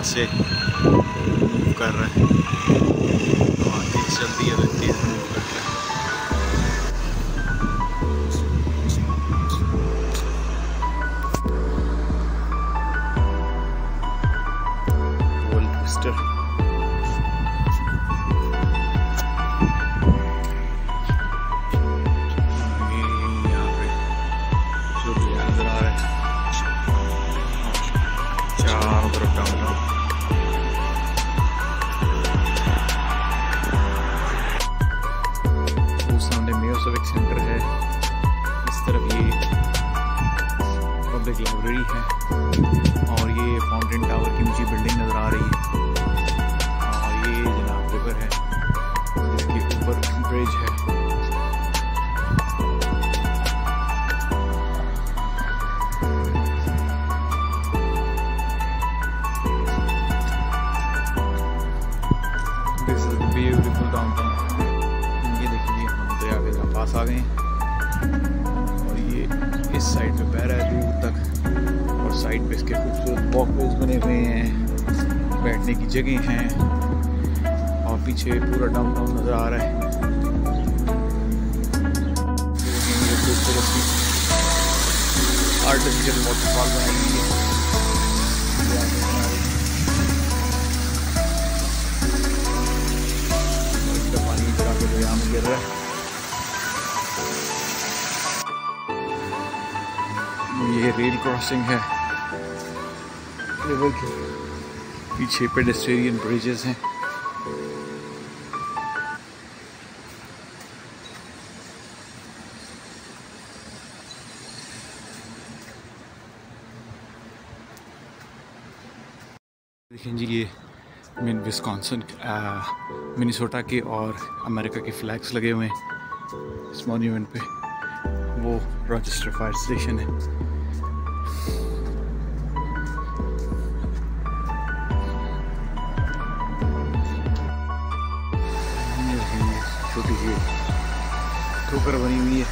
पास से मूव कर रहा है तो तेज़ चलती है तो तेज़ मूव करता है Roller coaster. और ये फाउंटेन टावर की ऊँची बिल्डिंग नज़र आ रही है। और ये जनाब रिवर है। जिसके ऊपर ब्रिज है। ब्यूटीफुल डाउनटाउन ये हम दरिया के पास आ गए और ये इस साइड पे बह रहा है दूर तक। साइड पे इसके खूबसूरत वॉकवेज बने हुए हैं। बैठने की जगह हैं। और पीछे पूरा डाउन डाउनटाउन नज़र आ रहा है। आर्टिफिशियल वाटरफॉल बनाई हुई है। ये रेल क्रॉसिंग है। रिवर की पीछे पेडेस्टेरियन ब्रिजेस हैं। देखें जी, ये मिन विस्कॉन्सन मिनीसोटा के और अमेरिका के फ्लैग्स लगे हुए हैं। इस मॉन्यूमेंट पे वो रॉचेस्टर फायर स्टेशन है। ठोकर बनी हुई है।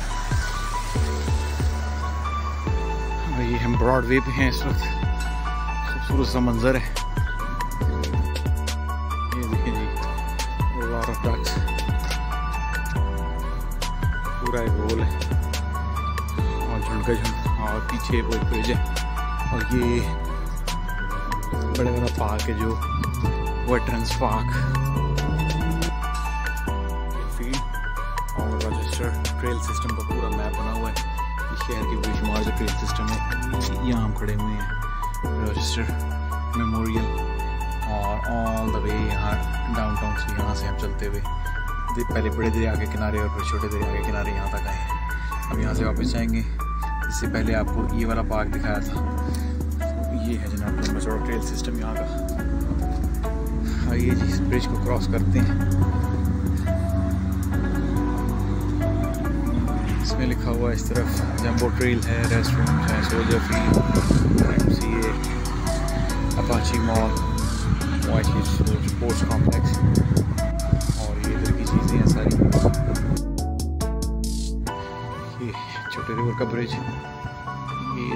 और ये हम ब्रॉडवे पे हैं इस वक्त। खूबसूरत सा मंजर है। ये देखिए जी पूरा एक गोल है। और झुंडका झुंड, और पीछे वो एक ब्रिज है। और ये बड़े बड़ा पार्क है जो veterans park register trail system का पूरा मैप बना हुआ है। शहर के बेशुमार जो ट्रेल सिस्टम है। यहाँ हम खड़े हुए हैं। रजिस्टर मेमोरियल और ऑल द वे यहाँ डाउन टाउन से यहाँ से हम चलते हुए। पहले बड़े दरिया के किनारे और फिर छोटे दरिया के किनारे यहाँ तक आए अब यहाँ से वापस जाएँगे। इससे पहले आपको ये वाला पार्क दिखाया था। ये है जनाब लंबा ट्रेल सिस्टम यहाँ का। आइए जी, इस ब्रिज को क्रॉस करते हैं। इसमें लिखा हुआ इस तरफ़ जंबो ट्रेल है, रेस्टोरेंट है, soldier field M C A Apache mall, white sports complex, और ये इधर की चीज़ें हैं सारी। ये छोटे रिवर का ब्रिज, ये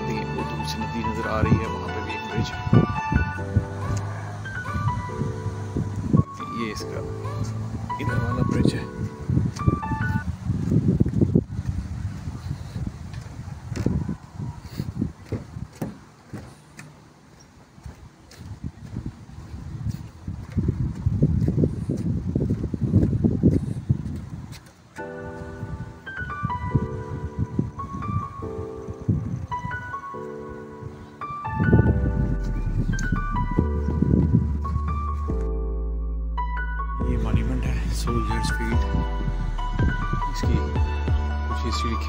देखिए, वो दूर से नदी नज़र आ रही है, वहाँ पे भी एक ब्रिज ये इसका इधर वाला ब्रिज है।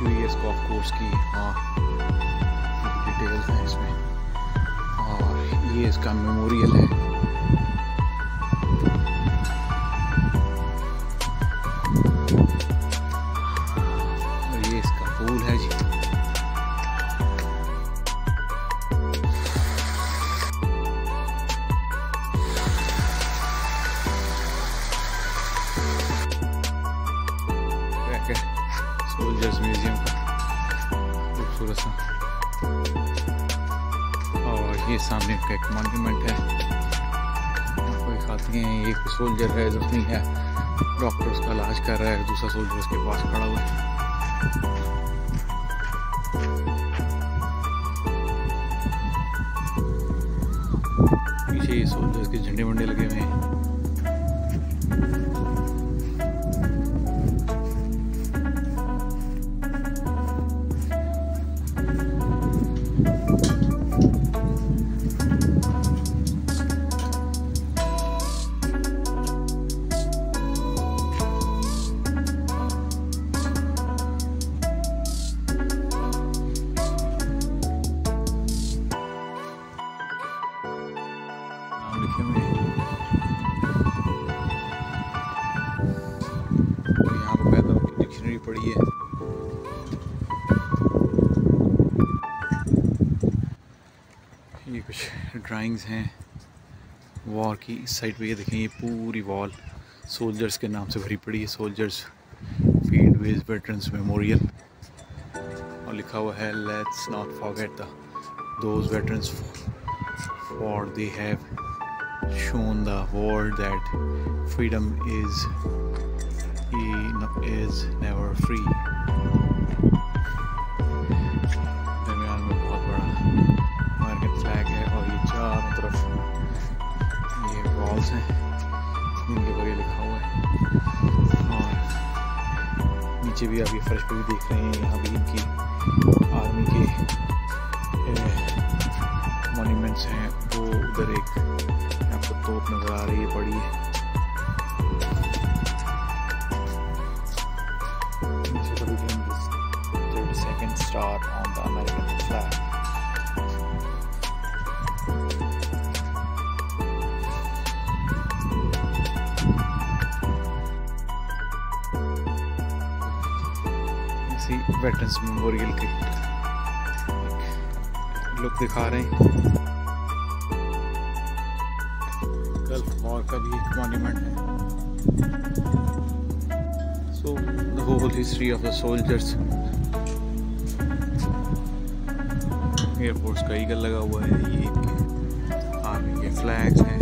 हुई है इस गोल्फ कोर्स की हाँ डिटेल्स हैं इसमें। और ये इसका मेमोरियल है। और ये सामने का एक मॉन्यूमेंट है। दिखाते हैं एक सोल्जर है जख्मी है डॉक्टर उसका इलाज कर रहा है। दूसरा सोल्जर उसके पास खड़ा हुआ है। पीछे सोल्जर्स के झंडे वंडे लगे हुए हैं। लिखे हुए हैं यहाँ पर पैदल की डिक्शनरी पड़ी है ये कुछ ड्राइंग्स हैं वॉर की इस साइड पे ये देखें ये पूरी वॉल, सोल्जर्स के नाम से भरी पड़ी है, soldiers field ways veterans memorial, और लिखा हुआ है let's not forget the those veterans for they have shown the world that freedom is is never free. दरमियान में बहुत बड़ा अमेरिकन फ्लैग है और ये चारों तरफ़ ये वॉल्स हैं जिनके ऊपर ये लिखा हुआ है और नीचे भी आप ये फर्श पे भी देख रहे हैं, यहाँ भी इनकी on the American flag. इसी वेटरन्स मेमोरियल के लुक दिखा रहे हैं। गल्फ वॉर का भी एक मॉन्यूमेंट है। So the whole history of the soldiers air force का ईगल लगा हुआ है ये आर्मी के फ्लैग्स हैं।